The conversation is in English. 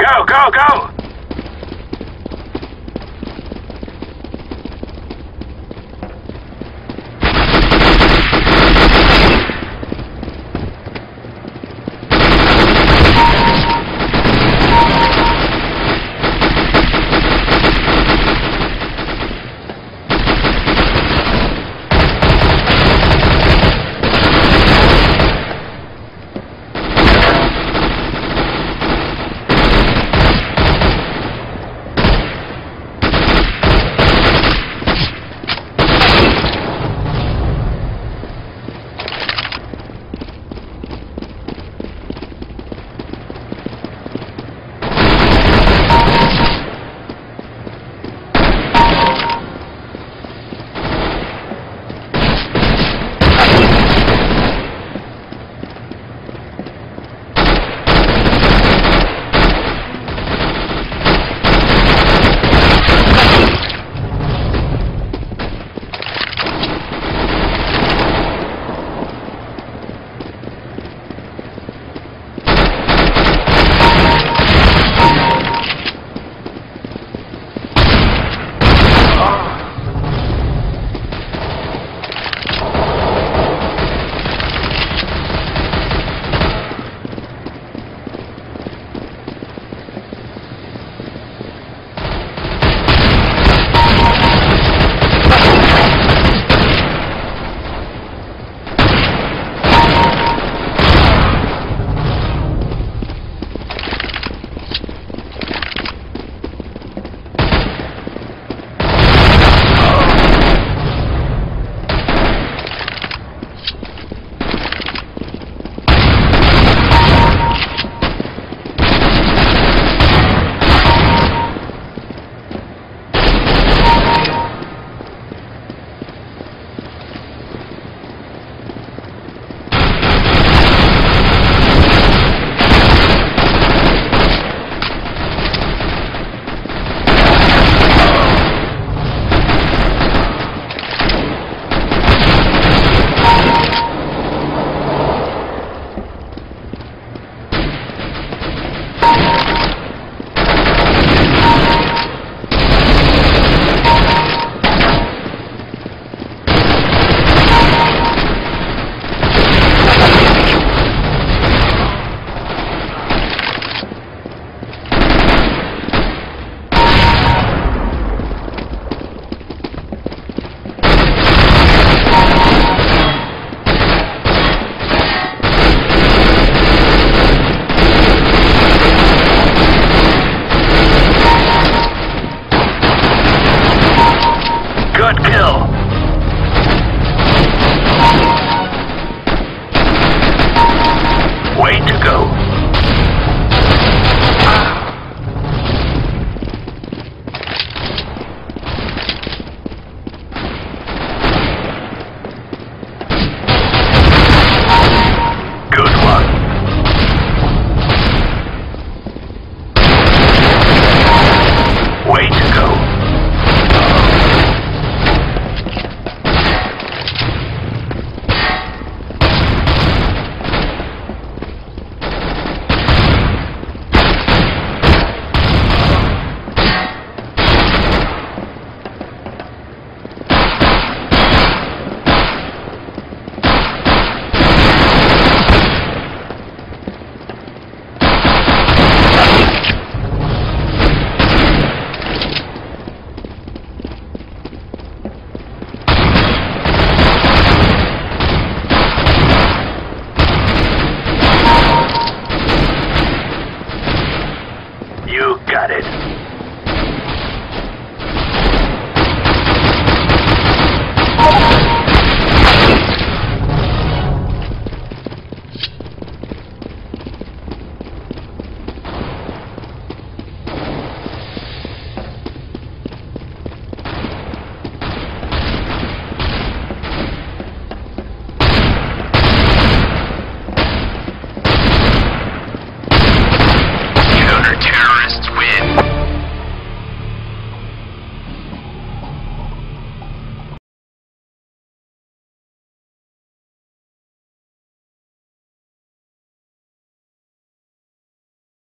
Go, go, go!